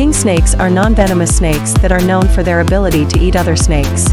King snakes are non-venomous snakes that are known for their ability to eat other snakes.